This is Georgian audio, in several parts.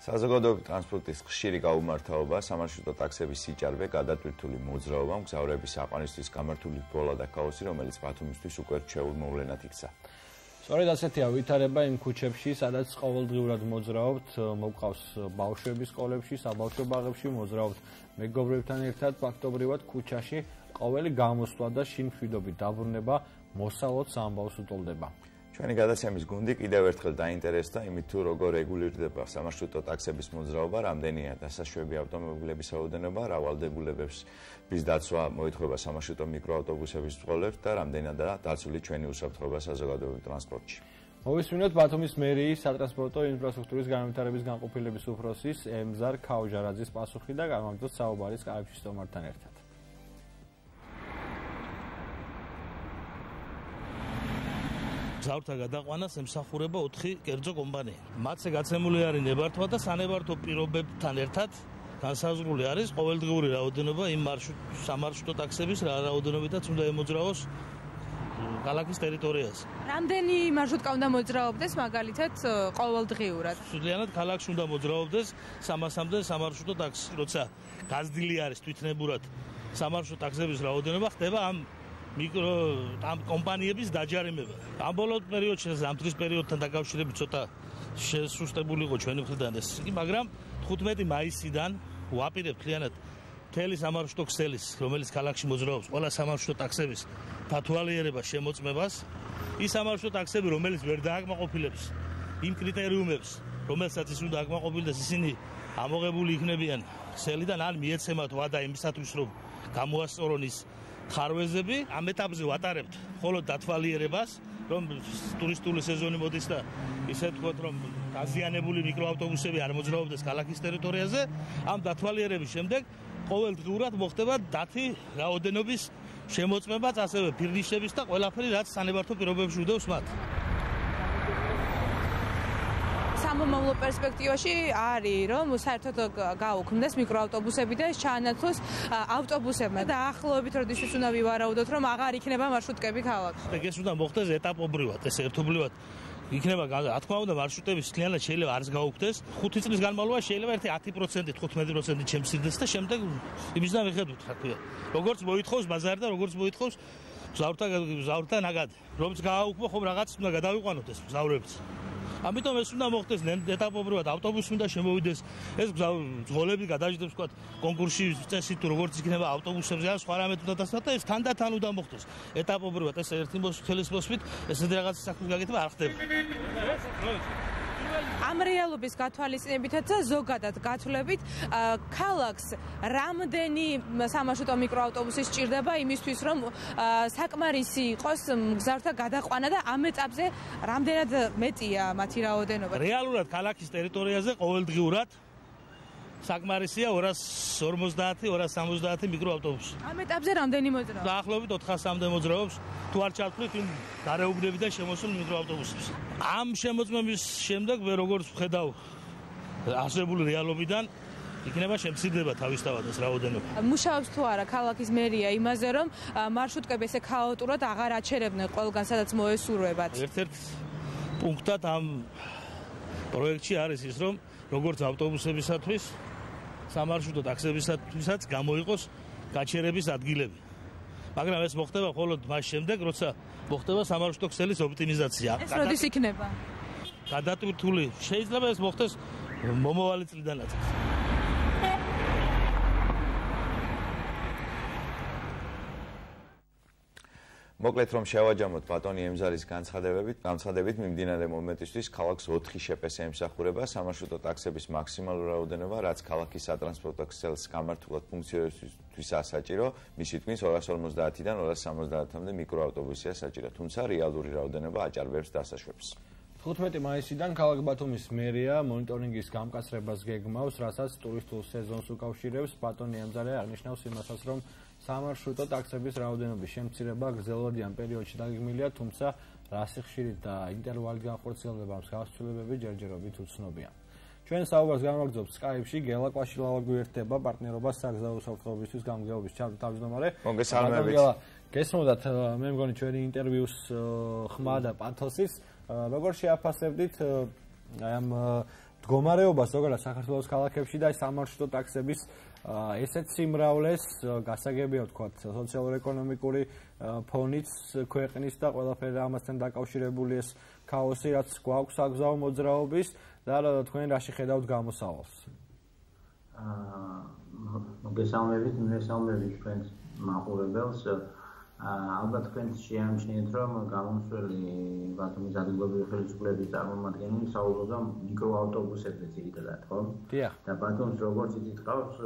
საზოგადოებრივი ტრანსპორტის ხშირი გაუმართავობა, სამარშრუტო ტაქსების სიჭარბე, გადატვირთული მოძრაობა, მგზავრების აყვანისთვის გამართული ბოლა და ქაოსი, რომელიც ბათუმისთვის უკვე რჩეულ მოვლენად იქცა. სწორედ ასეთია ვითარება იმ ქუჩებში, სადაც ყოველდღიურად მოძრაობთ, მოყავს ბავშვები სკოლებში, საბავშვო ბაღებში მოძრაობთ მეგობრებთან ერთად, ფაქტობრივად ქუჩაში ყოველი გამოსვლა და შინმშვიდობით დაბრუნება მოსალოდ სამბავს უტოლდება. ჩვენი გადაცემის გუნდი კიდევ ერთხელ დაინტერესდა იმით თუ როგორ რეგულირდება სამარშრუტო ტაქსების მოძრაობა, რამდენია დასაშვები ავტომობილების რაოდენობა, რა ვალდებულებებს ვის დაცვა მოითხოვება სამარშრუტო მიკროავტობუსების წყოლებს და რამდენადაა დაცული ჩვენი უსაფრთხოება საზოგადოებრივ ტრანსპორტში. მოვისმინოთ ბათუმის მერიის სატრანსპორტო ინფრასტრუქტურის განვითარების განყოფილების უფროსის ემზარ ქაუჟარაძის პასუხი და გამაგდოთ საუბარი სკაიფში სტომართან ერთად. გზავრთა გადაყვანას ემსახურება 4 კერძო კომპანია. მათზე გაცემული არის ნებართვა და სანებართო პირობებთან ერთად განსაზღვრული არის ყოველდღიური რაოდენობა იმ მარშრუტ სამარშრუტო ტაქსების რა რაოდენობითაც უნდა ემოძრაოს ქალაქის ტერიტორიაზე. რამდენი მარშრუტკა უნდა მოძრაობდეს მაგალითად ყოველდღიურად? სულიანად ქალაქში უნდა მოძრაობდეს 300-მდე სამარშრუტო ტაქსი, როცა გაზრდილი არის თვითნებურად სამარშრუტო ტაქსების რაოდენობა ხდება ამ მიკრო ამ კომპანიების დაჯარიმება. ამ ბოლო პერიოდში ზამთრის პერიოდთან დაკავშირებით ცოტა შესუსტებული იყო ჩვენი მხრიდან ეს იგი, მაგრამ 15 მაისიდან ვაპირებთ ქლიანად მთელი სამარშრუტო ქსელის, რომელიც ქალაქში მოძრაობს, ყველა სამარშრუტო ტაქსების დათვალიერებას, შემოწმებას. ის სამარშრუტო ტაქსები, რომელიც ვერ დააკმაყოფილებს იმ კრიტერიუმებს, რომელსაც ის უნდა აკმაყოფილდეს, ისინი ამოღებული იქნებიან ქსელიდან, ან მიეცემათ ვადა იმისათვის, რომ გამოასწორონ ის ხარვეზები ამ ეტაპზე ვატარებთ მხოლოდ დათვალიერებას რომ ტურისტული სეზონი მოდის და ისე თქვათ რომ გაზიანებული მიკროავტობუსები არ მოძრაობდეს ქალაქის ტერიტორიაზე. ამ დათვალიერების შემდეგ ყოველდღურად მოხდება დათი რაოდენობის შემოწმებაც ასევე ფირნიშების და ყველაფერი რაც სანებართო პირობებში უდევს მათ სამომავლო პერსპექტივაში არის რომ საერთოდ გაუქმდეს მიკროავტობუსები და ჩაანაცვლოს ავტობუსებმა. და ახლობით როდესაც უნდა ვივარაუდოთ რომ აღარ იქნება მარშრუტკები ქალაქში. ეგ ეს უნდა მოხდეს ეტაპობრივად, ეს ერთობლივად იქნება რა თქმა უნდა მარშრუტების ძალიანად შეიძლება არც გაუქმდეს. 5 წლის განმავლობაში შეიძლება ერთი 10% 15% შემცირდეს და შემდეგ იმისდა მიხედვით რა ქვია როგორც მოითხოვს ბაზარი და როგორც მოითხოვს ზავრთა ზავრთა ნაგად რომც გააუქმო ხომ რაღაც უნდა გადავიყვანოთ ეს ზავრებს ამიტომ ეს უნდა მოხდეს ეტაპობრივად ავტობუსი უნდა შემოვიდეს. ეს ძღოლები გადაждდებს თქვა კონკურსში წესი თუ როგორც იქნება ავტობუსებზე. ან სხვა რამე უნდა დასვა და ეს თანდათან უნდა მოხდეს. ეტაპობრივად ეს ერთი მოსხელის მოსვით ესეთი რაღაც საქმის გაკეთება არ ხდება ამ რეალობის გათვალისწინებითაც და ზოგადად გათვლებით ქალაქს რამდენი სამარშრუტო მიკროავტობუსი სჭირდება იმისთვის რომ საკმარისი იყოს მგზავრთა გადაყვანა და ამ ეტაპზე რამდენად მეტია მათი რაოდენობა? რეალურად ქალაქის ტერიტორიაზე ყოველდღიურად საკმარისია 250-270 მიკროავტობუსი. ამ ეტაპზე რამდენი მოძრაობს? დაახლოებით 400-მდე მოძრაობს, თუ არ ჩავთვლით იმ გარეუბნები და შემოსულ მიკროავტობუსებს. ამ შემოწმების შემდეგ მე როგორც ვხედავ ასებული რეალობიდან იქნება შემცირდება თავისთავად ეს რაოდენობა. მუშაობს თუ არა ქალაქის მერია იმაზე რომ მარშრუტკები ესე ქაოტურად აღარ აჩერებდნენ ყველგან სადაც მოესურვებათ. ერთ-ერთ პუნქტად ამ პროექტში არის ის რომ როგორც ავტობუსებისათვის სამარშრუტო ტაქსებისათვისაც გამოიყოს გაჩერების ადგილები. მაგრამ ეს მოხდება მხოლოდ მას შემდეგ, როცა მოხდება სამარშრუტო ქსელის ოპტიმიზაცია. ეს როდის იქნება? გადატვირთული. შეიძლება ეს მოხდეს მომავალი წლიდანაც. მოკლედ რომ შევაჯამოთ ბატონი ემზარის განცხადებებით, განცხადებით მიმდინარე მომენტისთვის ქალაქს 4 შეპესე ემსახურება სამარშრუტო ტაქსების მაქსიმალური რაოდენობა, რაც ქალაქის სატრანსპორტო ქსელს გამართულად ფუნქციონირებისთვის ასაჭირო, მისი თქმის 250-დან 270-მდე მიკროავტობუსია საჭირო, თუმცა რეალური რაოდენობა აჭარბებს დასაშვებს. 15 მაისიდან ქალაქ ბათუმის მერია მონიტორინგის გამკაცრებას გეგმავს, რასაც ტურისტულ სეზონს უკავშირებს. ბატონი ემზარე აღნიშნავს იმასაც, რომ სამარშრუტო ტაქსების რაოდენობის შემცირება გრძელვადიან პერიოდში დაგეგმილია, თუმცა რასი ხშირი და ინტერვალით განხორციელდება მსგავსებები ჯერჯერობით უცნობია. ჩვენ საუბარს გამაგრძობთ Skype-ში, გელა კვაშილავა გვერდება პარტნიორობას საგზაო საფრთხეობისთვის გამგეობის თავმჯდომარე. მოგესალმებით. გესმოდათ, მე მგონი ჩვენი ინტერვიუს ხმა და პათოსის, როგორ შეაფასებდით აი ამ მდგომარეობა ზოგადად საქართველოს ქალაქებში და სამარშრუტო ტაქსების ესეც სიმრავლეს გასაგებია თქვა სოციალურ-ეკონომიკური ფონიც ქვეყნის და ყველაფერი ამასთან დაკავშირებული ეს ქაოსი რაც გვაქვს აგზაო მოძრაობის და თქვენ რაში ხედავთ გამოსავალს აა მოგესალმებით, მოგესალმებით თქვენს მაყურებელს. ალბათ თქვენ შეამჩნიეთ რომ გამოსვლელი ბათუმის ადგილობრივი ხელისუფლების წარმომადგენელი საუბრობდა მიკროავტობუსებზე ძირითადად, ხო? დიახ. და ბათუმს როგორც იცით ყავს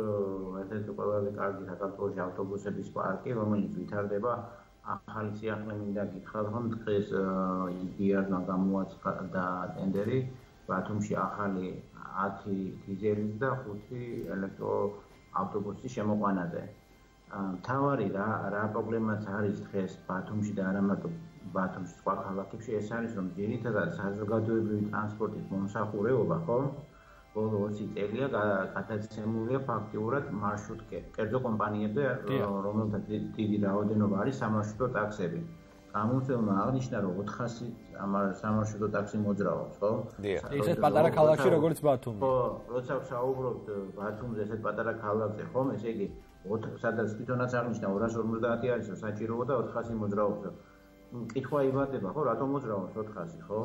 ერთ-ერთი ყველაზე კარგი საქართველოს ავტობუსების პარკი, რომელიც ვითარდება ახალი სიახლე მინდა გითხრათ, რომ დღეს იდეა გამოაცხადა და ტენდერი ბათუმში ახალი 10 დიზელის და 5 ელექტრო ავტობუსის შემოყვანაზე. მთავარი რა რა პრობლემაც არის დღეს ბათუმში და არა მარტო ბათუმში სხვა ქალაქებში ეს არის რომ ძირითადად საზოგადოებრივი ტრანსპორტის მომსახურება ხო? ბოლო 20 წელია გადაცემულია ფაქტიურად მარშრუტკე. კერძო კომპანიებზე რომელთა დიდი რაოდენობა არის სამარშრუტო ტაქსები. გამოსულმა აღნიშნა რომ 400 ამარ სამარშრუტო ტაქსი მოძრაობს ხო? ესეც პატარა ქალაქში როგორც ბათუმი. ხო როცა ვსაუბრობთ ბათუმზე ესეთ პატარა ქალაქზე ხო ესე იგი 4 სადაც თვითონაც აღნიშნა 250 არის საჭიროა და 400 მოძრაობს. კითხვა იბადება ხო, რატომ მოძრაობს 400, ხო?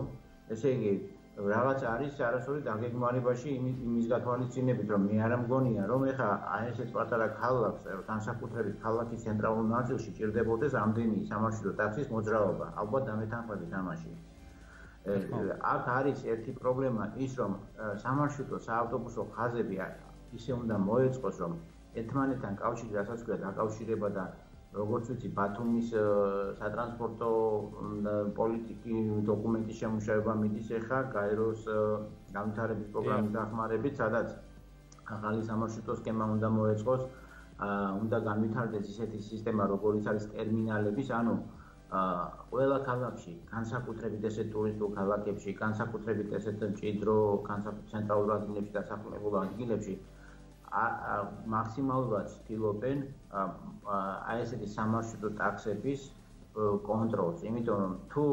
ესე იგი რაღაც არის არასორი დაგეგმარებაში იმის გათვალისწინებით, რომ მე არ მგონია, რომ ეხა აი ესეთ პატარა ქალაქს, განსაკუთრებით ქალაქის ცენტრალურ ნაწილში ჭირდებოდეს ამდენი სამარშრუტო ტაქსის მოძრაობა. ალბათ დამეთანხმებით ამაში. აქ არის ერთი პრობლემა ის, რომ სამარშრუტო საავტობუსო ხაზები ისე უნდა მოეწყოს, რომ ერთმანეთთან კავშირი რასაც ქვია დაკავშირება და როგორც ვიცი ბათუმის სატრანსპორტო პოლიტიკი დოკუმენტის შემუშავება მიდის ახლა გაეროს განვითარების პროგრამის დახმარებით სადაც ახალი სამარშრუტო სქემა უნდა მოეწყოს უნდა განვითარდეს ისეთი სისტემა როგორიც არის ტერმინალების ანუ ყველა ქალაქში განსაკუთრებით ესეთ ტურისტულ ქალაქებში განსაკუთრებით ესეთ მჭიდრო განსაკუთრებით ცენტრალურ ადგილებში დასახლებულ ადგილებში მაქსიმალურად ცდილობენ აი ესეთი სამარშრუტო ტაქსების კონტროლს, იმიტომ რომ თუ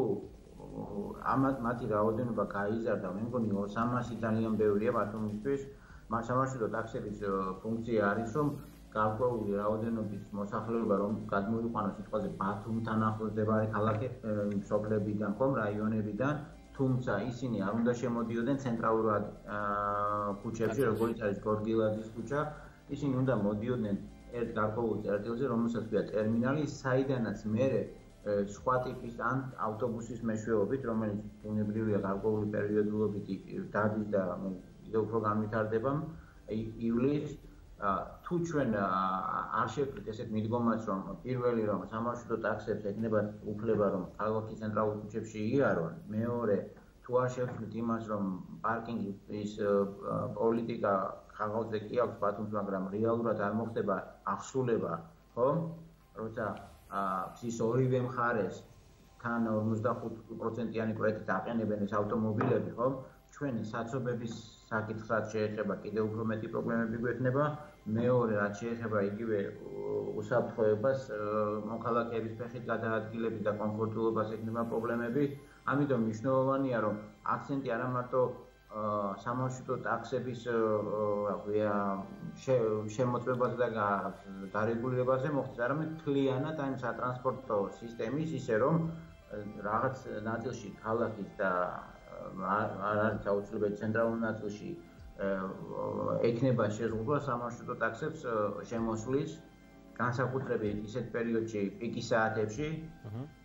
ამათ მათი რაოდენობა გაიზარდა, მე მგონი 300 ძალიან ბევრია ბათუმისთვის, მას სამარშრუტო ტაქსების ფუნქცია არის, რომ გარკვეული რაოდენობის მოსახლეობა რომ გადმოიყვანოს სიტყვაზე ბათუმთან ახლოს მდებარე ქალაქები, სოფლებიდან, ხომ, რაიონებიდან თუმცა ისინი არ უნდა შემოდიოდნენ ცენტრალურად ქუჩებში, როგორც არის გორგილაძის ქუჩა, ისინი უნდა მოდიოდნენ ერთ გარკვეულ წერტილზე, რომელსაც ქვია ტერმინალი, საიდანაც მეორე სხვა ტიპის ან ავტობუსის მეშვეობით, რომელიც უნებრივია გარკვეული პერიოდულობით დადის და კიდევ უფრო განვითარდება ივლისს თუ ჩვენ არ შევხვდით ესეთ მიდგომას რომ პირველი რომ სამარშრუტო ტაქსებს ეკნებათ უფლება რომ ქალაქის ცენტრალურ ქუჩებში იარონ მეორე თუ არ შევხვდით იმას რომ პარკინგის პოლიტიკა ხალხზე კი აქვს ბათუმს მაგრამ რეალურად არ მოხდება აღსრულება ხო? როცა ფსის ორივე მხარეს თან 55%-იანი კრედიტი დაყენებენ ეს ავტომობილები ხო? ჩვენ საცობების საკითხად შეეხება კიდევ უფრო მეტი პრობლემები გვექნება. მეორე, რაც შეეხება იგივე უსაფრთხოებას, მოქალაქეების ფეხით გადაადგილების და კომფორტულობას ექნება პრობლემები. ამიტომ მნიშვნელოვანია, რომ აქცენტი არა მარტო სამარშრუტო ტაქსების აკვია შემოწმებაზე და გარეგულირებაზე მოხდეს, არამედ თლიანად აი სატრანსპორტო სისტემის ისე რომ რაღაც ნაწილში ქალაქის და არ არის აუცილებელი ცენტრალურ ნაწილში ექნება შეზღუდვა სამარშრუტო ტაქსებს შემოსვლის განსაკუთრებით ისეთ პერიოდში პიკის საათებში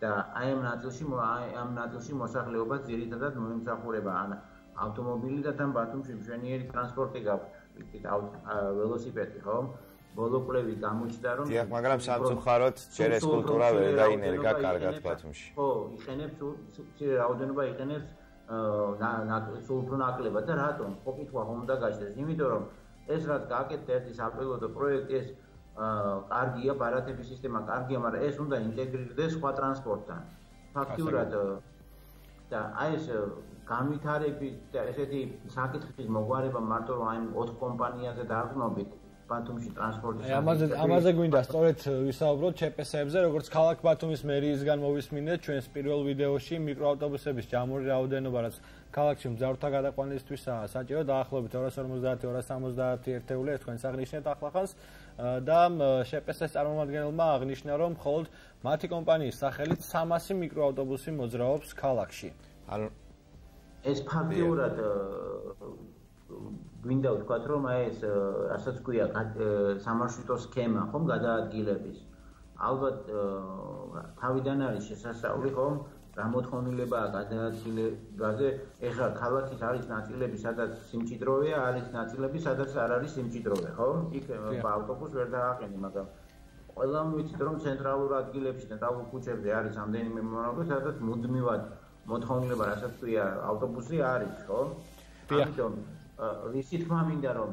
და აი ამ ნაწილში ამ ნაწილში მოსახლეობა ძირითადად მოიმსახურება ან ავტომობილი და თან ბათუმში მშვენიერი ტრანსპორტი გაქვს. ველოსიპედი ხო ბოლო კვლევი გამოჩნდა რომ დიახ მაგრამ სამწუხაროდ ჯერ ეს კულტურა ვერ დაინერგა კარგად ბათუმში. ხო იყენებს ცირე რაოდენობა იყენებს სულ უფრო ნაკლებად და რატომ? ხო კითხვა ხომ უნდა გაჩნდეს? იმიტომ რომ ეს რაც გააკეთეთ ერთი საპილოტო პროექტი ეს კარგია, ბარათების სისტემა კარგია, მაგრამ ეს უნდა ინტეგრირდეს სხვა ტრანსპორტთან. ფაქტიურად და აი ეს განვითარების და ესეთი საკითხის მოგვარება მარტო რომ აი 4 კომპანიაზე დაყრდნობით ბათუმში ტრანსპორტის აი ამაზე ამაზე გვინდა სწორედ ვისაუბროთ ჩპს-ებზე, როგორც ქალაქ ბათუმის მერიისგან მოვისმინეთ ჩვენს პირველ ვიდეოში მიკროავტობუსების ჯამური რაოდენობა, რაც ქალაქში მძართა გადაყვანისთვისაა საჭირო დაახლოებით 250-270 ერთეული ეს თქვენ აღნიშნეთ ახლახანს. და შპს-ის წარმომადგენელმა აღნიშნა, რომ მხოლოდ მათი კომპანიის სახელით 300 მიკროავტობუსი მოძრაობს ქალაქში. ანუ ეს ფაქტიურად გვინდა ვთქვათ, რომ აი ეს რასაც ქვია სამარშრუტო სქემა, ხომ გადაადგილების. ალბათ თავიდან არის შესასწავლი, ხომ? რა მოთხოვნილებაა გადაადგილებაზე? ეხლა ქალაქის არის ნაწილები, სადაც სიმჭიდროვეა, არის ნაწილები, სადაც არ არის სიმჭიდროვე, ხომ? იქ ავტობუსს ვერ დააყენი, მაგრამ ყველამ ვიცით, რომ ცენტრალურ ადგილებში, ცენტრალურ ქუჩებზე არის ამდენი მომავალ, სადაც მუდმივად მოთხოვნილება, რასაც ქვია, ავტობუსი არის, ხო? ამიტომ ვისი თქმა მინდა რომ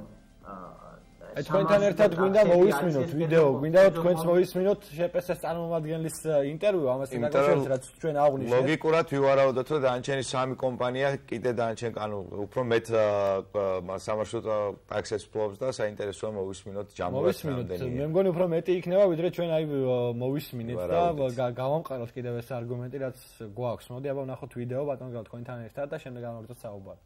აი თქვენთან ერთად გვინდა მოვისმინოთ ვიდეო, გვინდა რომ თქვენც მოვისმინოთ შპს-ის წარმომადგენლის ინტერვიუ ამასთან დაკავშირებით, რაც ჩვენ აღვნიშნეთ. ლოგიკურად ვივარაუდოთ, რომ დაანჩენი სამი კომპანია კიდე დაანჩენ, ანუ უფრო მეტ სამარშრუტო ტაქსის ფლობს და საინტერესოა მოვისმინოთ ჯამურად რამდენი. მე მგონი უფრო მეტი იქნება, ვიდრე ჩვენ აი მოვისმინეთ და გავამყაროთ კიდევ ეს არგუმენტი, რაც გვაქვს. მოდი აბა ვნახოთ ვიდეო ბატონ გალ თქვენთან ერთად და შემდეგ განვარდოთ საუბარი.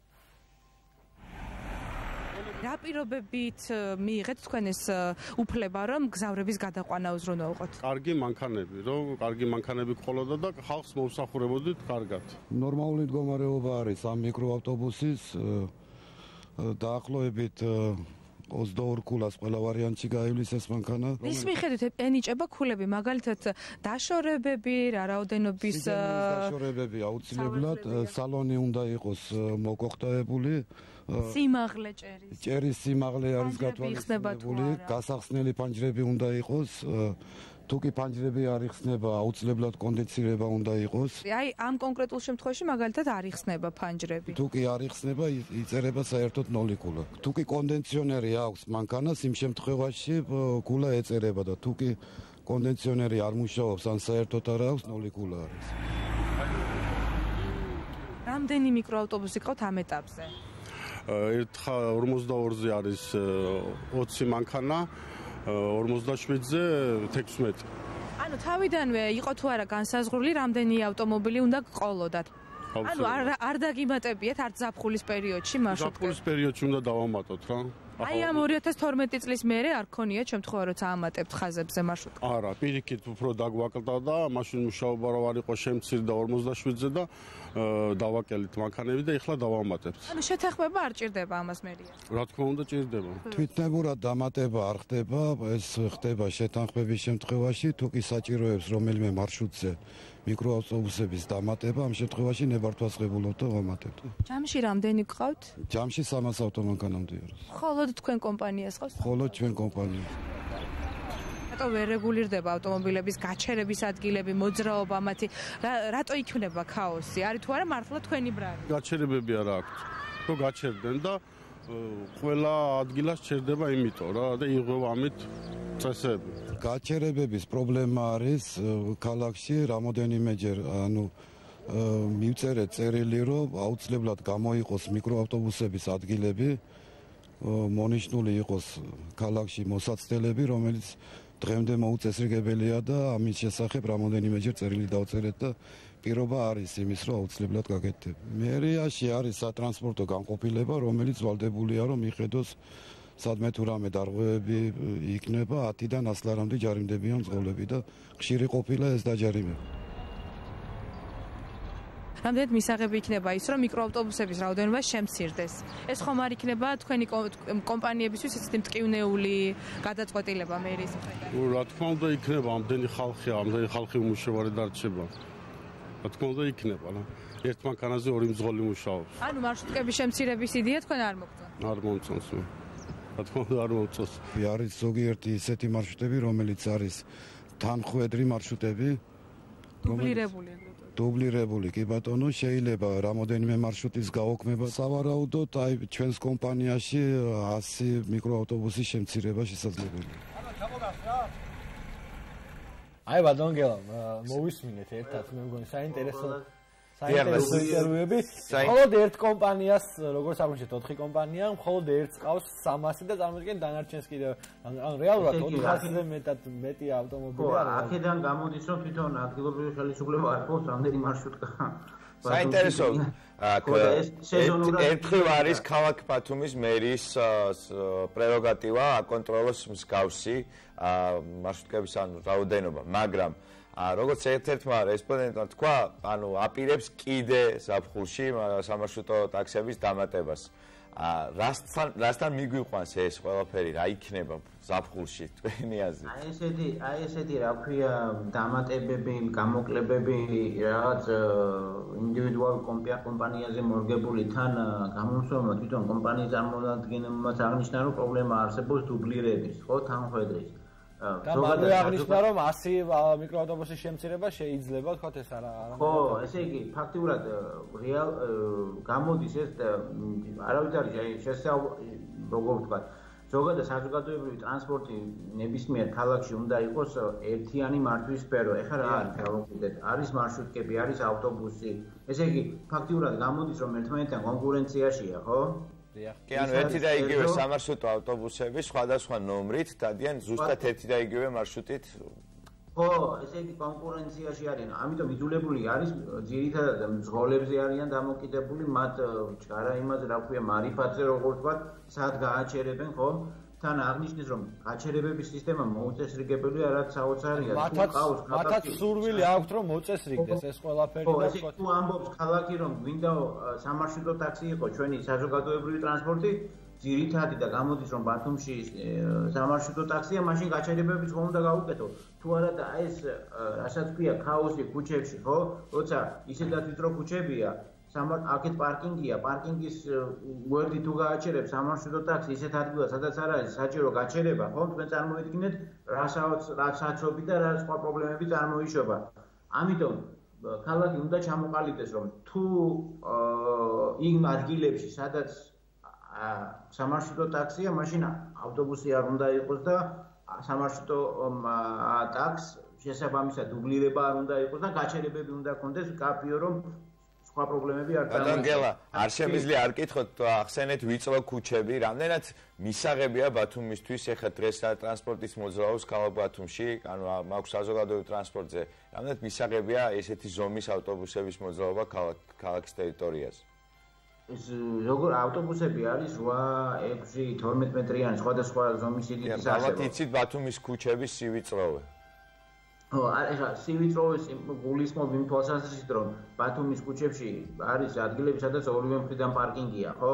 რა პირობებით მიიღეთ თქვენ ეს უფლება რომ გზავრების გადაყვანა უზრუნველყოთ? კარგი მანქანები, რომ კარგი მანქანები ყოლოდა და ხალხს მომსახურებოდით კარგად. ნორმალური მდგომარეობა არის ამ მიკროავტობუსის დაახლოებით 22 კულას ყველა ვარიანტი გაივლის ეს მანქანა. ის მიხედვით ენიჭება ქულები, მაგალითად დაშორებები, რა რაოდენობის დაშორებები აუცილებლად სალონი უნდა იყოს მოკოხტაებული. სიმაღლე ჭერის. ჭერის სიმაღლე არის გათვალისწინებული, გასახსნელი პანჯრები უნდა იყოს. თუ კი პანჯრები არ იხსნება, აუცილებლად კონდენსირება უნდა იყოს. აი, ამ კონკრეტულ შემთხვევაში მაგალითად არ იხსნება პანჯრები. თუ კი არ იხსნება, იწერება საერთოდ 0 კულა. თუ კი კონდენსიონერი აქვს მანქანას, იმ შემთხვევაში კულა ეწერება და თუ კი კონდენსიონერი არ მუშაობს, ან საერთოდ არ აქვს 0 კულა არის. რამდენი მიკროავტობუსი ყავთ ამ ეტაპზე? ერთხა 42-ზე არის 20 მანქანა 57-ზე 16 ანუ თავიდანვე იყო თუ არა განსაზღვრული რამდენი ავტომობილი უნდა ყოლოდათ ანუ არ არ დაგიმატებიათ არ ზაფხულის პერიოდში მარშრუტი ზაფხულის პერიოდში უნდა დავამატოთ რა. აი ამ 2012 წლის მერე არ ქონია შემთხვევა რომ წაამატებთ ხაზებზე მარშრუტი. არა, პირიქით უფრო დაგვაკლდა და მაშინ მუშაობა რა არ იყო შემცირდა 47-ზე და დავაკელით მანქანები და ეხლა დავამატებთ. ანუ შეთანხმება არ ჭირდება ამას მერიას. რა თქმა უნდა ჭირდება. თვითნებურად დამატება არ ხდება, ეს ხდება შეთანხმების შემთხვევაში, თუ კი საჭიროებს რომელიმე მარშრუტზე მიკროავტობუსების დამატება, ამ შემთხვევაში ნებართვასღებულობ და ვამატებთ. ჯამში რამდენი გყავთ? ჯამში 300 ავტომანქანა მდიაროს. ხოლოდ თქვენ კომპანიას ყავს? ხოლოდ ჩვენ კომპანიას. რატო ვერ რეგულირდება ავტომობილების გაჩერების ადგილები, მოძრაობა მათი? რატო იქნება ქაოსი? არის თუ არა მართლა თქვენი ბრალი? გაჩერებები არა აქვს. რო გაჩერდნენ და ყველა ადგილას ჩერდება იმიტომ რა და იღო ამით წესები. გაჩერებების პრობლემა არის ქალაქში რამოდენიმეჯერ ანუ მივწერეთ წერილი რომ აუცილებლად გამოიყოს მიკროავტობუსების ადგილები მონიშნული იყოს ქალაქში მოსაცდელები რომელიც დღემდე მოუწესრიგებელია და ამის შესახებ რამოდენიმეჯერ წერილი დავწერეთ და პირობა არის იმის რომ აუცილებლად გაკეთდება. მერიაში არის სატრანსპორტო განყოფილება რომელიც ვალდებულია რომ მიხედოს სადმე თუ რამე დარღვევები იქნება 10-დან 100-მდე ჯარიმდებიან ძღოლები და ხშირი ყოფილა ეს დაჯარიმება. რამდენად მისაღები იქნება ის, რომ მიკროავტობუსების რაოდენობა შემცირდეს? ეს ხომ არ იქნება თქვენი კომპანიებისთვის ესეთი მტკივნეული გადაწყვეტილება მერის მხრიდან? რა თქმა უნდა იქნება, ამდენი ხალხი, ამდენი ხალხი უმუშევარი დარჩება. რა თქმა უნდა იქნება, რა. ერთ მანქანაზე ორი მძღოლი მუშაობს. ანუ მარშრუტების შემცირების იდეა თქვენ არ მოგწონთ? არ მომწონს მე. რა თქმა უნდა არ მომწონს. არის ზოგიერთი ისეთი მარშრუტები, რომელიც არის თანხვედრი მარშრუტები, დუბლირებული. დუბლირებული, კი ბატონო, შეიძლება რამოდენიმე მარშრუტის გაოქმება. სავარაუდოდ, აი ჩვენს კომპანიაში 100 მიკროავტობუსის შემცირება შესაძლებელია. აი ბატონო გელა, მოვისმინეთ ერთად, მე მგონი საინტერესო საინტერესო ინტერვიუები. მხოლოდ ერთ კომპანიას, როგორც აღნიშნეთ, 4 კომპანია, მხოლოდ ერთს ყავს 300 და წარმოიდგინეთ დანარჩენს კიდე ან რეალურად 400-ზე მეტად მეტი ავტომობილი ხო, აქედან გამოდის, რომ თვითონ ადგილობრივი ხელისუფლება არ ფოს რამდენი მარშრუტკა. საინტერესო. ერთხელ არის ქალაქ ბათუმის მერის პრეროგატივა აკონტროლოს მსგავსი მარშრუტკების ან რაოდენობა, მაგრამ როგორც ერთ-ერთმა რესპონდენტმა თქვა, ანუ აპირებს კიდე საფხულში სამარშრუტო ტაქსების დამატებას. ა რასთან რასთან მიგვიყვანს ეს ყველაფერი, რა იქნება საფხულში თქვენი აზრით? აი ესეთი, აი ესეთი რა ქვია, დამატებები, გამოკლებები, რაღაც ინდივიდუალ კომპანიაზე მორგებული თან გამომსვლელმა თვითონ კომპანიის წარმომადგენლებმაც აღნიშნა, რომ პრობლემა არსებობს დუბლირების, ხო, თანხმედრის. და მალე აღნიშნა რომ 100 მიკროავტობუსის შემცირება შეიძლება თქვათ ეს არა არა ხო ესე იგი ფაქტიურად რეალ გამოდის ეს არავით არის აი შესაძლო როგორ ვთქვათ ზოგადად საზოგადოებრივი ტრანსპორტი ნებისმიერ ქალაქში უნდა იყოს ერთიანი მართვის სფერო. ეხლა რა არის გავაკეთეთ არის მარშრუტკები არის ავტობუსი. ესე იგი ფაქტიურად გამოდის რომ ერთმანეთთან კონკურენციაშია ხო კი ანუ ერთი და იგივე სამარშრუტო ავტობუსები სხვადასხვა ნომრით დადიან ზუსტად ერთი და იგივე მარშრუტით. ხო ესე იგი კონკურენციაში არიან. ამიტომ იძულებული არის ძირითადად მძღოლებზე არიან დამოკიდებული მათ ჩარა იმაზე რა ქვია მარიფატზე როგორ ვთქვა სად გააჩერებენ ხო თან აღნიშნეს რომ გაჩერებების სისტემა მოუწესრიგებელია რაც საოცარია. ყავს მათაც სურვილი აქვთ რომ მოწესრიგდეს ეს ყველაფერი და ხო თუ ამბობს ქალაქი რომ გვინდა სამარშრუტო ტაქსი იყოს ჩვენი საზოგადოებრივი ტრანსპორტი ძირითადი და გამოდის რომ ბათუმში სამარშრუტო ტაქსია მაშინ გაჩერებებიც ხომ უნდა გაუკეთო. თუ არა და ეს რასაც ქვია ქაოსი ქუჩებში ხო? როცა ისედაც ვიწრო ქუჩებია აქეთ პარკინგია, პარკინგის გვერდი თუ გააჩერებს სამარშრუტო ტაქსი ისეთ ადგილას, სადაც არ არის საჭირო გაჩერება, ხო? თქვენ წარმოიდგინეთ, რასაც რაცაცობი და რა სხვა პრობლემები წარმოიშობა. ამიტომ ქალაქი უნდა ჩამოყალიბდეს, რომ თუ იმ ადგილებში, სადაც სამარშრუტო ტაქსია, მაშინ ავტობუსი არ უნდა იყოს და სამარშრუტო ტაქს შესაბამისად დუბლირება არ უნდა იყოს და გაჩერებები უნდა კონდეს კაფიო, რომ სხვა პრობლემები არ წარმოიქმნება. ანგელა, არ შემიძლია არ კითხოთ, ახსენეთ ვიწრო ქუჩები, რამდენად მისაღებია ბათუმისთვის ეხა დღეს ტრანსპორტის მოძრაობს ქალაქ ბათუმში, ანუ მაქვს საზოგადოებრივ ტრანსპორტზე, რამდენად მისაღებია ესეთი ზომის ავტობუსების მოძრაობა ქალაქ ქალაქის ტერიტორიაზე? ეს როგორ ავტობუსები არის 8, 6, 12 მეტრიანი სხვადასხვა ზომის სიდიდის ასე. ალბათ იცით ბათუმის ქუჩების სივიწროვე. ხო, ეხლა სივიწროვის გულისხმობ იმ თვალსაზრისით, რომ ბათუმის ქუჩებში არის ადგილები, სადაც ორივე მხრიდან პარკინგია, ხო?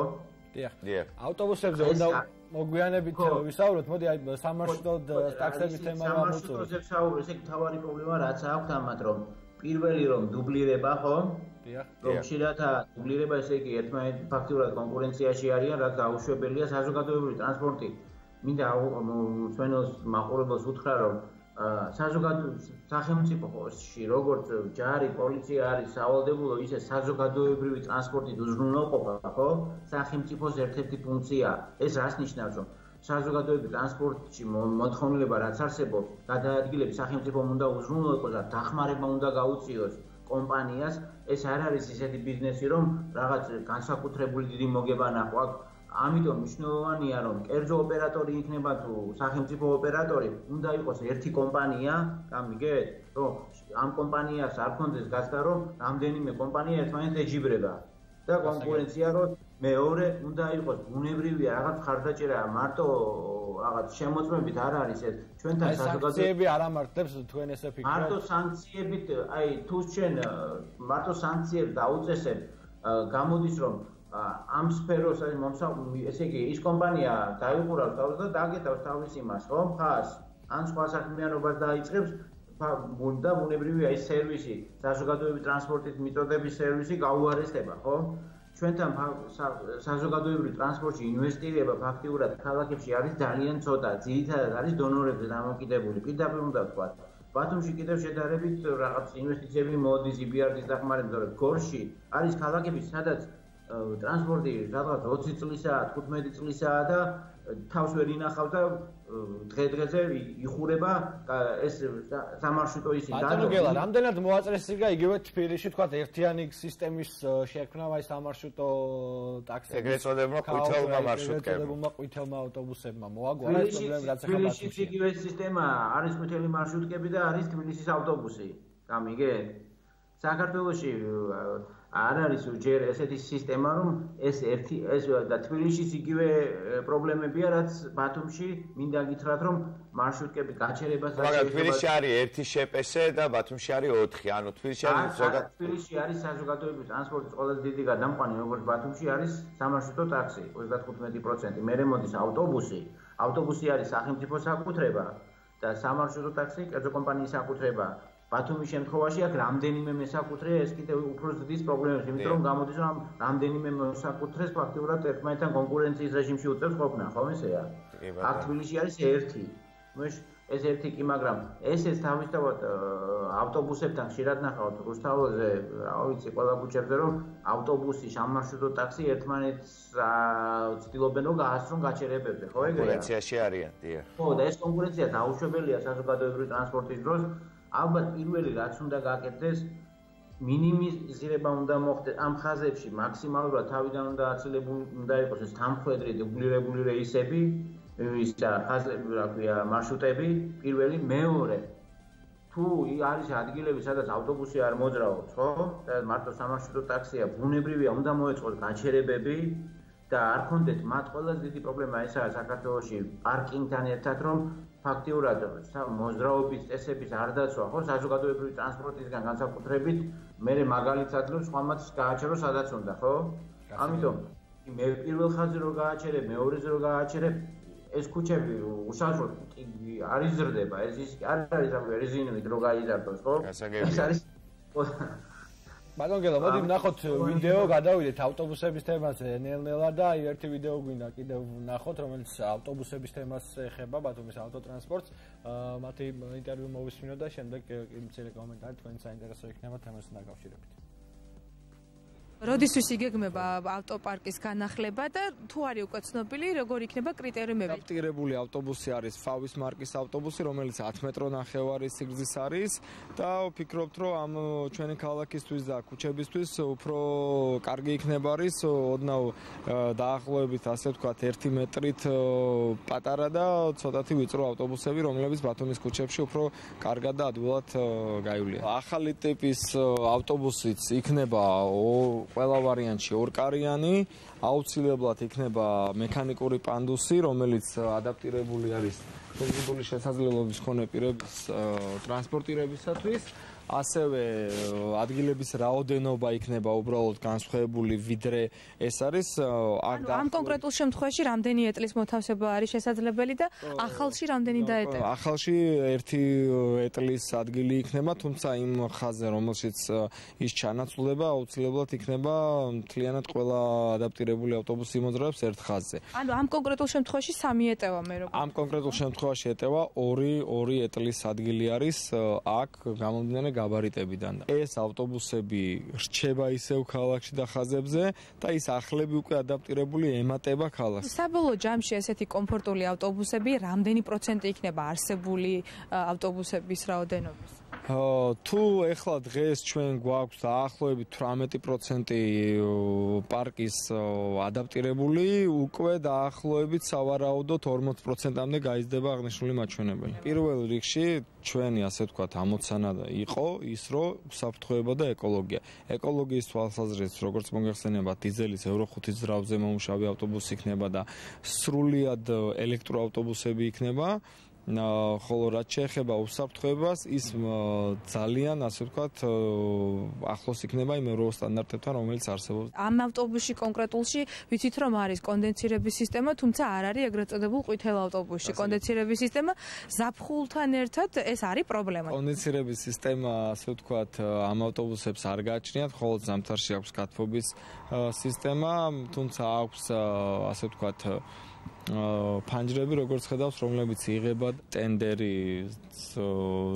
დიახ. დიახ. ავტობუსებზე უნდა მოგვიანებით ვისაუბროთ, მოდი აი სამარშრუტო ტაქსების თემა ამოწუროთ. სამარშრუტოზე ვსაუბროთ, ეს თავარი პრობლემა რაც აქვს ამათ, რომ პირველი რომ დუბლირება, ხო? დიახ. რომ შეიძლება დუბლირება, ესე იგი ერთმანეთ ფაქტიურად კონკურენციაში არიან, რაც აუშვებელია საზოგადოებრივი ტრანსპორტი. მინდა ჩვენოს მაყურებელს უთხრა, რომ საზოგადო სახელმწიფოში როგორც ჯარი, პოლიცია არის სავალდებულო, ისე საზოგადოებრივი ტრანსპორტის უზრუნველყოფა, ხო? სახელმწიფოს ერთ-ერთი ფუნქცია. ეს რას ნიშნავს, რომ საზოგადოებრივი ტრანსპორტში მოთხოვნილება რაც არსებობს, გადაადგილები სახელმწიფომ უნდა უზრუნველყოს და დახმარება უნდა გაუწიოს კომპანიას. ეს არ არის ისეთი ბიზნესი, რომ რაღაც განსაკუთრებული დიდი მოგებანა ყავს ამიტომ მნიშვნელოვანია რომ კერძო ოპერატორი იქნება თუ სახელმწიფო ოპერატორი უნდა იყოს ერთი კომპანია გამიგეთ რომ ამ კომპანიას არ კონდეს გასდა რომ რამდენიმე კომპანია ერთმანეთს ეჯიბრება. და კონკურენცია რომ მეორე უნდა იყოს ბუნებრივია რაღაც ხარდაჭერა მარტო რაღაც შემოწმებით არ არის ეს. ჩვენთან საზოგადოება სანქციები არ ამართებს თქვენ ესე ფიქრობთ. მარტო სანქციებით აი თუ ჩვენ მარტო სანქციებს დაუწესებ გამოდის რომ ამ სფეროს აი მომსაუბრე ესე იგი ის კომპანია დაიყურავს თავს და დაგეთავს თავის იმას ხო ხას ან სხვა საქმიანობას დაიწყებს და ბუნებრივია ის სერვისი საზოგადოებრივი ტრანსპორტის მიწოდების სერვისი გაუარესდება ხო? ჩვენთან საზოგადოებრივი ტრანსპორტში ინვესტირება ფაქტიურად ქალაქებში არის ძალიან ცოტა ძირითადად არის დონორებზე დამოკიდებული. პირდაპირ უნდა ვთქვა ბათუმში კიდევ შედარებით რაღაც ინვესტიციები მოდის იბიარდის დახმარებით, გორში არის ქალაქები, სადაც ტრანსპორტი რაღაც 20 წლისაა, 15 წლისაა და თავს ვერ ინახავ და დღე-დღეზე იხურება ეს სამარშრუტო ისინი. და ბატონო გელა რამდენად მოაწესრიგა იგივე თბილისში თქვა ერთიანი სისტემის შექმნა აი სამარშრუტო ტაქსები ეგრეთ წოდებულმა ყვითელმა მარშრუტკებმა ეგრეთ წოდებულმა ყვითელმა ავტობუსებმა მოაგვარა ეს პრობლემა რაც ახლა თბილისში იგივე სისტემა არის ყვითელი მარშრუტკები და არის თბილისის ავტობუსი. გამიგე? საქართველოში არ არის ჯერ ესეთი სისტემა რომ ეს ერთი ეს და თბილისშიც იგივე პრობლემებია რაც ბათუმში მინდა გითხრათ რომ მარშრუტკები გაჩერებას მაგრამ თბილისში არის ერთი შეპესე და ბათუმში არის 4 ანუ თბილისში არის ზოგადად თბილისში არის საზოგადოებრივი ტრანსპორტის ყველაზე დიდი გადამყვანი როგორც ბათუმში არის სამარშრუტო ტაქსი 35% მე მოდის ავტობუსი. ავტობუსი არის სახელმწიფო საკუთრება და სამარშრუტო ტაქსი კერძო კომპანიის საკუთრება ბათუმის შემთხვევაში აქ რამდენიმე მესაკუთრე ეს კიდე უფრო ზრდის პრობლემებს, იმიტომ რომ გამოდის რომ რამდენიმე მესაკუთრეს ფაქტიურად ერთმანეთთან კონკურენციის რეჟიმში უწევს ყოფნა, ხო ისეა? აქ თბილისში არის ერთი. მაშ ეს ერთი კი, მაგრამ ესეც თავისთავად ავტობუსებთან ხშირად ნახავთ რუსთავოზე, რა ვიცი, ყველა ქუჩებზე რომ ავტობუსი, სამარშრუტო ტაქსი ერთმანეთს ცდილობენ რომ გაასწრონ გაჩერებებზე, ხო ეგრეა? კონკურენციაში არიან, დიახ. ხო, და ეს კონკურენცია დაუშვებელია საზოგადოებრივი ტრანსპორტის დროს. ალბათ პირველი რაც უნდა გაკეთდეს მინიმიზირება უნდა მოხდეს ამ ხაზებში მაქსიმალურად თავიდან უნდა აცილებული უნდა იყოს ეს თანხმედრი რეგულირებული რეისები ისა ხაზები რა ქვია მარშრუტები. პირველი მეორე. თუ არის ადგილები სადაც ავტობუსი არ მოძრაობს ხო? და მარტო სამარშრუტო ტაქსია ბუნებრივია უნდა მოეწყოს გაჩერებები და არ კონდეთ მათ ყველაზე დიდი პრობლემა ესაა საქართველოში პარკინგთან ერთად რომ ფაქტიურად მოძრაობის წესების არ დაცვა ხო საზოგადოებრივი ტრანსპორტისგან განსაკუთრებით მე მაგალითად რომ სხვამაც გააჩერო სადაც უნდა ხო? ამიტომ მე პირველ ხაზზე რო გააჩერე მეორეზე რო გააჩერე ეს ქუჩები უშუალოდ არ იზრდება ეს ის არ არის რა რეზინოვით რო გაიზარდოს ხო? ეს არის ბატონ გელა, მოდი ნახოთ ვიდეო, გადავიდეთ ავტობუსების თემაზე ნელ-ნელა და ერთი ვიდეო გვინდა კიდევ ნახოთ, რომელიც ავტობუსების თემას ეხება, ბათუმის ავტოტრანსპორტს. მათი ინტერვიუ მოვისმინოთ და შემდეგ იმცირე კომენტარი თქვენ საინტერესო იქნება თემასთან დაკავშირებით. როდისთვის იგეგმება ავტოპარკის განახლება და თუ არის უკვე ცნობილი როგორ იქნება კრიტერიუმები? აქტირებული ავტობუსი არის ფავის მარკის ავტობუსი, რომელიც 10 მეტრო ნახევარი სიგრძის არის და ვფიქრობთ, რომ ამ ჩვენი ქალაქისთვის და ქუჩებისთვის უფრო კარგი იქნება არის ოდნავ დაახლოებით ასე ვთქვათ 1 მეტრით პატარა და ცოტათი ვიწრო ავტობუსები, რომლებიც ბათუმის ქუჩებში უფრო კარგად და ადვილად გაივლიან. ახალი ტიპის ავტობუსიც იქნება ყველა ვარიანტში ორკარიანი, აუცილებლად იქნება მექანიკური პანდუსი, რომელიც ადაპტირებული არის ტექნიკური შესაძლებლობის მქონე პირების ტრანსპორტირებისათვის. ასევე ადგილების რაოდენობა იქნება უბრალოდ განსხვავებული ვიდრე ეს არის აქ და ამ კონკრეტულ შემთხვევაში რამდენი ეტლის მოთავსება არის შესაძლებელი და ახალში რამდენი დაეტება ახალში ერთი ეტლის ადგილი იქნება თუმცა იმ ხაზზე რომელშიც ის ჩანაცვლება აუცილებლად იქნება მთლიანად ყველა ადაპტირებული ავტობუსი მოძრაობს ერთ ხაზზე. ანუ ამ კონკრეტულ შემთხვევაში სამი ეტევა მე როგორ ამ კონკრეტულ შემთხვევაში ეტევა ორი ორი ეტლის ადგილი არის აქ გამომდინარე გაბარიტებიდან. ეს ავტობუსები რჩება ისევ ქალაქში და ხაზებზე და ის ახლები უკვე ადაპტირებული ემატება ქალაქს. საბოლოო ჯამში ესეთი კომფორტული ავტობუსები რამდენი პროცენტი იქნება არსებული ავტობუსების რაოდენობის? თუ ეხლა დღეს ჩვენ გვაქვს დაახლოებით 18% პარკის ადაპტირებული, უკვე დაახლოებით სავარაუდოდ 40%-ამდე გაიზრდება აღნიშნული მაჩვენებელი. პირველ რიგში ჩვენი ასე ვთქვათ ამოცანა იყო ის, რომ საფრთხეობა და ეკოლოგია. ეკოლოგიის თვალსაზრისით, როგორც მოგეხსენება, დიზელის ევრო 5 ძრავზე მომუშავე ავტობუსი იქნება და სრულიად ელექტროავტობუსები იქნება. ხოლო რაც შეეხება უსაფრთხოებას, ის ძალიან, ასე ვთქვათ, ახლოს იქნება იმ ევროპულ სტანდარტებთან, რომელიც არსებობს. ამ ავტობუსში კონკრეტულში ვიცით, რომ არის კონდენსირების სისტემა, თუმცა არ არის ეგრეთ წოდებულ ყვითელ ავტობუსში კონდენსირების სისტემა. ზაფხულთან ერთად ეს არის პრობლემა. კონდენსირების სისტემა, ასე ვთქვათ, ამ ავტობუსებს არ გააჩნიათ, ხოლო ზამთარში აქვს კათფობის სისტემა, თუმცა აქვს, ასე ვთქვათ, ფანჯრები როგორც ხედავს რომლებიც იღება ტენდერი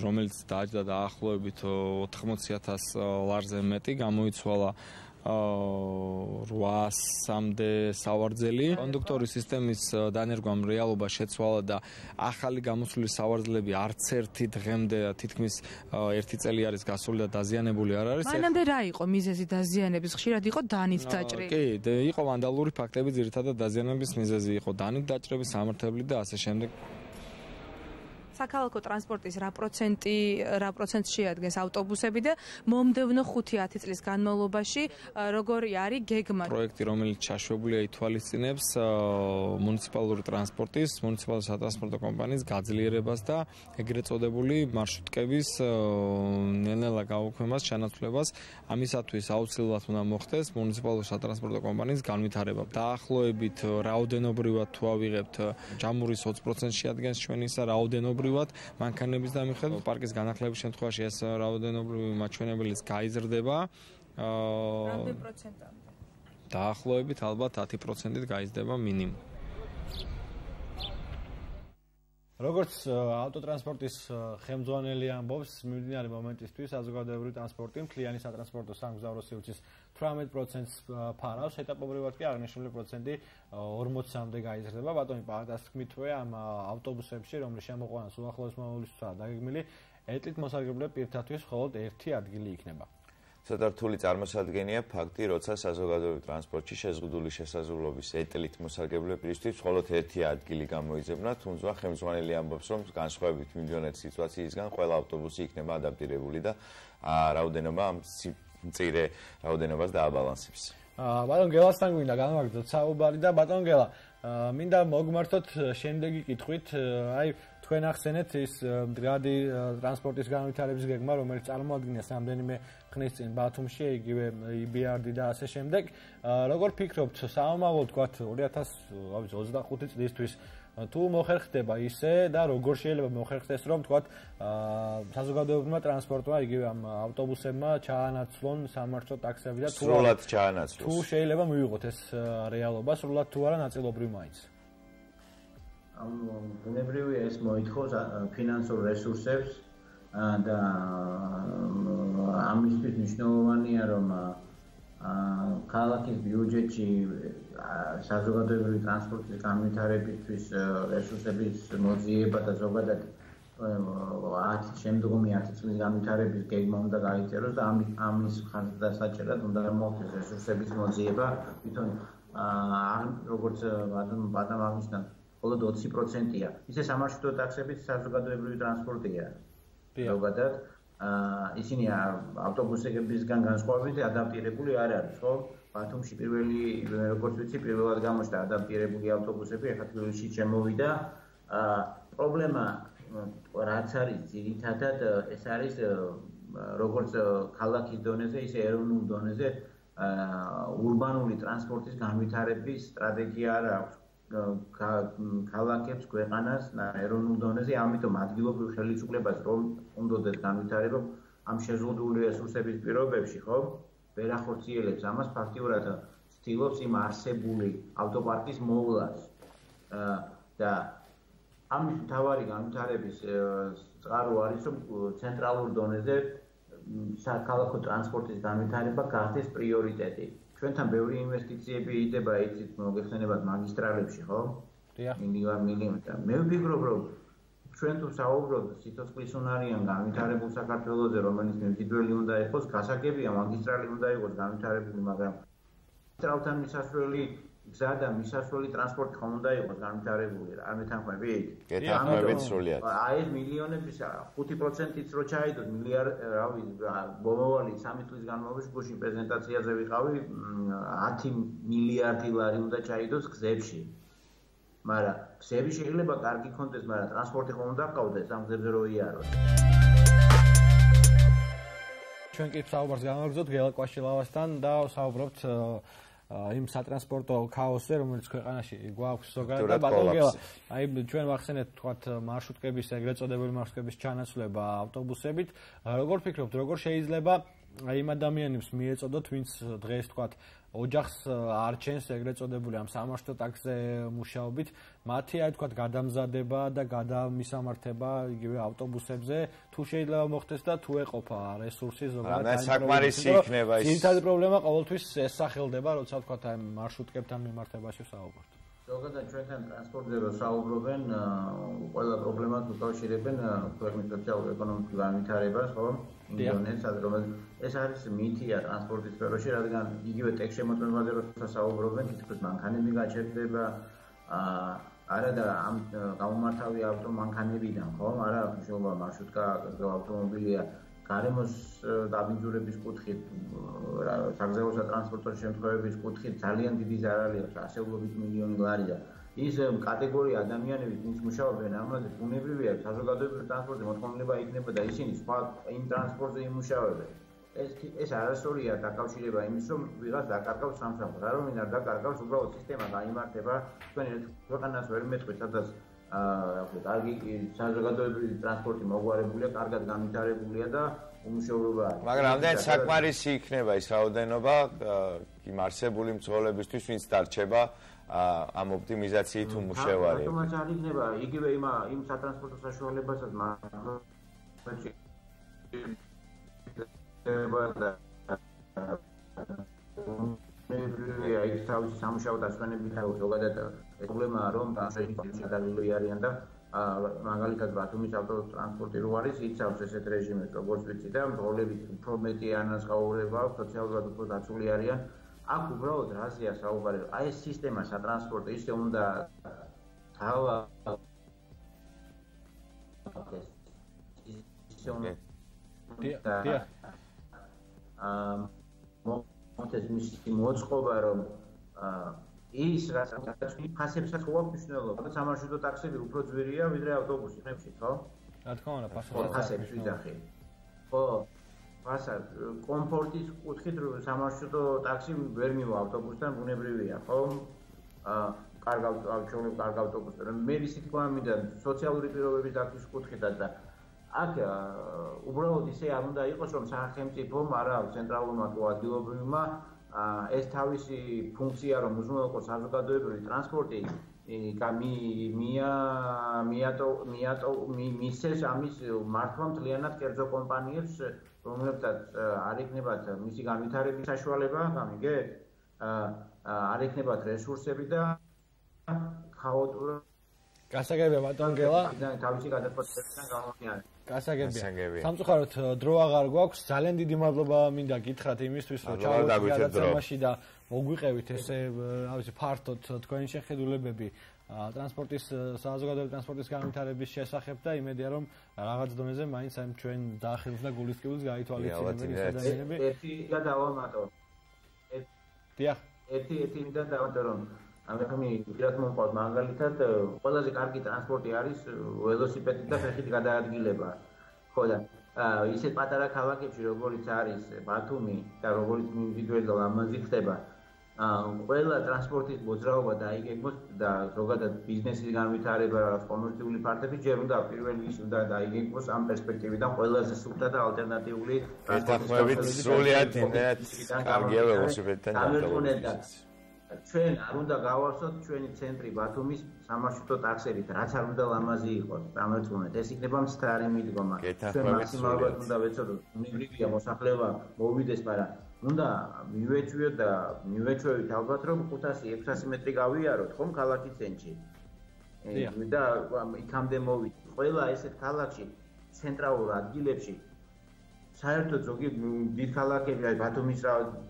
რომელიც დაჯდა დაახლოებით 80000 ლარზე მეტი გამოიცვალა 800-მდე სავარძელი. კონდუქტორის სისტემის დანერგვამ რეალობა შეცვალა და ახალი გამოსული სავარძლები არც ერთი დღემდე თითქმის ერთი წელი არის გასული და დაზიანებული არ არის. მანამდე რა იყო მიზეზი დაზიანების? ხშირად იყო დანით დაჭრილი. კი, იყო ვანდალური ფაქტები, ძირითადად დაზიანების მიზეზი იყო დანით დაჭრები, სამართლები და ასე შემდეგ. საქალაქო ტრანსპორტის რა პროცენტი რა პროცენტს შეადგენს ავტობუსები და მომდევნო 5-10 წლის განმავლობაში როგორი არის გეგმა? პროექტი რომელიც ჩაშვებულია ითვალისწინებს მუნიციპალური ტრანსპორტის მუნიციპალური სატრანსპორტო კომპანიის გაძლიერებას და ეგრეთ წოდებული მარშრუტკების ნელ-ნელა გაუქმებას ჩანაცვლებას. ამისათვის აუცილებლად უნდა მოხდეს მუნიციპალური სატრანსპორტო კომპანიის განვითარება. დაახლოებით რაოდენობრივად თუ ავიღებთ ჯამურის 20% შეადგენს ჩვენი ისა რაოდენობრივად მანქანების დამიხედ პარკის განახლების შემთხვევაში ეს რაოდენობრივი მაჩვენებელიც გაიზრდება. აა დაახლოებით ალბათ 10%-ით გაიზრდება მინიმუმ. როგორც ავტოტრანსპორტის ხელმძღვანელი ამბობს, მიმდინარე მომენტისთვის საზოგადოებრივი ტრანსპორტი მთლიანი სატრანსპორტო სამგზავრო სივრცის 18%-ს ფარავს, ეტაპობრივად კი აღნიშნული პროცენტი 40-მდე გაიზრდება. ბატონი პარდას თქმითვე ამ ავტობუსებში, რომლის შემოყვანას უახლოეს მომავლისთვაა დაგეგმილი, ეტლით მოსარგებლე პირთათვის მხოლოდ ერთი ადგილი იქნება. ცოტა რთული წარმოსადგენია ფაქტი, როცა საზოგადოებრივ ტრანსპორტში შეზღუდული შესაძლებლობის ეტლით მოსარგებლე პირისთვის მხოლოდ ერთი ადგილი გამოიძებნა, თუმცა ხელმძღვანელი ამბობს, რომ განსხვავებით მიმდინარე სიტუაციისგან ყველა ავტობუსი იქნება ადაპტირებული და რაოდენობა ამ მწირე რაოდენობას დააბალანსებს. აა ბატონ გელასთან გვინდა განვაგრძოთ საუბარი და ბატონ გელა მინდა მოგმართოთ შემდეგი კითხვით აი თქვენ ახსენეთ ის მდგრადი ტრანსპორტის განვითარების გეგმა რომელიც წარმოადგენს რამდენიმე ხნის წინ ბათუმში იგივე IBRD და ასე შემდეგ როგორ ფიქრობთ საომავლო თქვა 2025 წლისთვის თუ მოხერხდება ისე და როგორ შეიძლება მოხერხდეს რომ თქვა საზოგადოებრივმა ტრანსპორტმა იგივე ამ ავტობუსებმა ჩაანაცვლონ სამართო ტაქსები და თუ სრულად ჩაანაცვლოს. თუ შეიძლება მივიღოთ ეს რეალობა სრულად თუ არა ნაწილობრივ მაინც. ამ ბუნებრივია ეს მოითხოვს ფინანსურ რესურსებს და ამისთვის მნიშვნელოვანია რომ ქალაქის ბიუჯეტში საზოგადოებრივი ტრანსპორტის განვითარებისთვის რესურსების მოძიება და ზოგადად 10 შემდგომი 10 წლის განვითარების გეგმა უნდა გაიწეროს და ამის ამის ხარჯდასაჭერად უნდა მოხდეს რესურსების მოძიება. თვითონ აა როგორც ბატონ ბატონ აღნიშნა მხოლოდ 20%-ია ისე სამარშრუტო ტაქსებით საზოგადოებრივი ტრანსპორტია. ზოგადად ისინი ავტობუსებისგან განსხვავებით ადაპტირებული არ არის, ხო? ბათუმში პირველი როგორც ვიცი, პირველად გამოჩნდა ადაპტირებული ავტობუსები, ახლა თბილისში შემოვიდა. აა პრობლემა რაც არის ძირითადად ეს არის როგორც ქალაქის დონეზე, ისე ეროვნულ დონეზე აა урბანული ტრანსპორტის განვითარების სტრატეგია არ აქვს. ქალაქებს ქვეყანას ეროვნულ დონეზე, ამიტომ ადგილობრივ ხელისუფლებას რომ უნდადეს განვითარება ამ შეზღუდული რესურსების პირობებში, ხო? ვერახორციელებს ამას ფაქტიურად ცდილობს იმ არსებული ავტოპარკის მოვლას. და ამის მთავარი განვითარების წყარო არის რომ ცენტრალურ დონეზე საქალაქო ტრანსპორტის განვითარება გახდეს პრიორიტეტი. ჩვენთან ბევრი ინვესტიციები იდება იცით მოგეხსენებათ მაგისტრალებში ხო? დიახ. მილიონი მილიონი. მე ვფიქრობ რომ ჩვენ თუ საუბრობთ სიცოცხლის უნარიან განვითარებულ საქართველოსზე რომელიც მიმდიდველი უნდა იყოს, გასაგებია მაგისტრალი უნდა იყოს განვითარებული, მაგრამ ტრალთან მისასვლელი გზა და მისასვლელი ტრანსპორტი ხომ უნდა იყოს განვითარებული რა მე თანხმებით? თანხმებით სრულიად. აი ეს მილიონების 5%-იც რო ჩაიდოთ მილიარდ რავი მომავალი 3 წლის განმავლობაში გუშინ პრეზენტაციაზე ვიყავი 10 მილიარდი ლარი უნდა ჩაიდოს გზებში. მაგრამ გზები შეიძლება კარგი კონტეს, მაგრამ ტრანსპორტი ხომ უნდა ყავდეს ამ გზებზე რო იაროს. ჩვენ კი საუბარს განვაგრძობთ გელა კვაშილავასთან და საუბრობთ იმ სატრანსპორტო ქაოსზე, რომელიც ქვეყანაში გვაქვს ზოგადად და ბატონგელა, აი ჩვენ ვახსენეთ თქვათ მარშრუტკების ეგრეთ წოდებული მარშრუტკების ჩანაცვლება ავტობუსებით. როგორ ფიქრობთ, როგორ შეიძლება აი იმ ადამიანებს მიეწოდოთ, ვინც დღეს თქვათ ოჯახს არჩენს ეგრეთ წოდებული ამ სამარშრუტო ტაქსზე მუშაობით, მათი აი თქვათ გადამზადება და გადამისამართება იგივე ავტობუსებზე, თუ შეიძლება მოხდეს და თუ ეყოფა რესურსი ზოგადად აი საკმარისი იქნება ის. ძირითადი პრობლემა ყოველთვის ესახელდება, როცა თქვათ აი მარშრუტკებთან მიმართებაში საუბრობთ. ზოგადად ჩვენთან ტრანსპორტზე რო საუბრობენ, ყველა პრობლემას უკავშირებენ ქვეყნის სოციალურ-ეკონომიკურ განვითარებას, ხო? ინდონეზიას, რომელიც ეს არის მითია ტრანსპორტის სფეროში, რადგან იგივე ტექ შემოწმებაზე რო საუბრობენ, თითქოს მანქანები გაჩერდება, აა არა და ამ გამომართავი ავტომანქანებიდან, ხო? არა, შეიძლება მარშრუტკა ავტომობილია გარემოს დაბინძურების კუთხით, საგზაო სატრანსპორტო შემთხვევების კუთხით ძალიან დიდი ზარალი აქვს, ასეულობით მილიონი ლარი და ის კატეგორია ადამიანები, ვინც მუშაობენ ამაზე, ბუნებრივია, საზოგადოებრივი ტრანსპორტზე მოთხოვნილება იქნება და ისინი სხვა იმ ტრანსპორტზე იმუშავებენ. ეს ეს არასწორია დაკავშირება იმის რომ ვიღაც დაკარგავს სამსახურს, არ რომ არ დაკარგავს, უბრალოდ სისტემა გაიმართება, თქვენ ქვეყანას ვერ მეტყვით, სადაც აა კარგი საზოგადოებრივი ტრანსპორტი მოგვარებულია, კარგად განვითარებულია და უმუშევრობა არის. მაგრამ ამდენ საკმარისი იქნება ის რაოდენობა იმ არსებული მწოლებისთვის, ვინც დარჩება ამ ოპტიმიზაციით უმუშევარი. რატომაც არ იქნება იგივე იმ იმ სატრანსპორტო საშუალებასაც მაგრამ აი თავის სამუშაო დასვენები და ზოგადად პრობლემაა რომ შეიძლება არიან და მაგალითად ბათუმის ავტოტრანსპორტი რო არის იცავს ესეთ რეჟიმებს როგორც ვიცი და პრობლემები უფრო მეტი ანაზღაურება აქვს სოციალურად უფრო დაცული არიან. აქ უბრალოდ რაზეა საუბარი აი ეს სისტემა სატრანსპორტო ისე უნდა თავა ისე უნდა აა მოთეს მისი მოწყობა რომ ის რაც ფასებსაც აქვს მნიშვნელობა და სამარშრუტო ტაქსები უფრო ძვირია ვიდრე ავტობუსი ხებში ხო? რა თქმა უნდა ფასებს ვიძახი ხო ფასად კომფორტის კუთხით სამარშრუტო ტაქსი ვერ მივა ავტობუსთან ბუნებრივია ხო? აა კარგ ავტობუსი კარგ ავტობუსი მე ვისი თქვა მინდა სოციალური პირობების დაცვის კუთხითაც და აქ უბრალოდ ისე არ უნდა იყოს რომ სახელმწიფომ არა ცენტრალურმა თუ ადგილობრივმა ეს თავისი ფუნქცია რომ უზრუნველყოს საზოგადოებრივი ტრანსპორტი გამი მია მიატო მიატო მისეს ამის მართვა მთლიანად კერძო კომპანიებს რომლებსაც არ იქნებათ მისი განვითარების საშუალება გამიგე არ იქნებათ რესურსები და ხაოტურად გასაგებია ბატონგელა თავისი გადაწყვეტილებიდან გამომდინარე გასაგებია. სამწუხაროდ დრო აღარ გვაქვს. ძალიან დიდი მადლობა მინდა გითხრათ იმისთვის რომ ჩავდაგვითეთ გადაცემაში და მოგვიყევით ესე ავისი ფართოდ თქვენი შეხედულებები ტრანსპორტის საზოგადოებრივი ტრანსპორტის განვითარების შესახებ და იმედია რომ რაღაც დონეზე მაინც ამ ჩვენ დაახილოს და გულისკევილს გაითვალისწინებენ ის ადამიანები ერთი და დავამატო. დიახ. ერთი ერთი მინდა დავამატო რომ ამერიკამი პირად მომყავს მაგალითად ყველაზე კარგი ტრანსპორტი არის ველოსიპედი და ფეხით გადაადგილება. ხო და ისეთ პატარა ქალაქებში როგორიც არის ბათუმი და როგორც ინდივიდუალურ ამაზი ხდება ყველა ტრანსპორტის მოძრაობა დაიგეგმოს და ზოგადად ბიზნესის განვითარება და კომერციული ფართები ჯერ უნდა პირველი ის უნდა დაიგეგმოს ამ პერსპექტივიდან ყველაზე სუფთა და ალტერნატიული ტრანსპორტის სრულიად ინტერნეტ კარგია ველოსიპედთან დაკავშირებით. ჩვენ არ უნდა გავარსოთ ჩვენი ცენტრი ბათუმის სამარშრუტო ტაქსებით, რაც არ უნდა ლამაზი იყოს, დამეწუნეთ. ეს იქნება მცდარი მიდგომა. ჩვენ მაქსიმალურად უნდა ვეცოდოთ, უნივერსიტეტია მოსახლეობა მოვიდეს, მაგრამ უნდა მივეჩვიოთ და მივეჩვევით ალბათ, რომ 500-600 მეტრი გავიაროთ, ხომ ქალაქის ცენტრში. და იქამდე მოვიდეთ. ყველა ესეთ ქალაქში ცენტრალურ ადგილებში საერთოდ ზოგი დიდ ქალაქებში, აი ბათუმის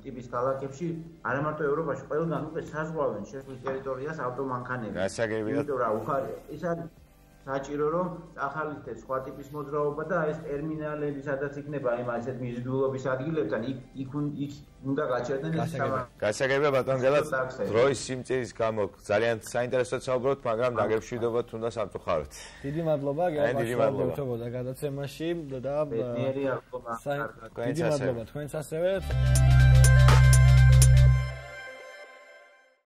ტიპის ქალაქებში, არა მარტო ევროპაში, ყველგან უკვე საზღვავენ შეხვედრის ტერიტორიას ავტომანქანები. გასაგებია. იმიტომ რა უხარია. ის არის საჭირო რომ ახალითეს სხვა ტიპის მოძრაობა და ეს ტერმინალები სადაც იქნება აი ასეთ მიზიდულობის ადგილებთან იქ იქ იქ უნდა გაჩერდნენ ეს გასაგებია. ბატონ გელაც დროის სიმწირის გამო ძალიან საინტერესოა საუბრობთ მაგრამ დაგებშვიდობთ თუნდა სამწუხაროდ. დიდი მადლობა გეუბნებოდა გადაცემაში და ბედნიერი ალბომა დიდი მადლობა თქვენს ასევე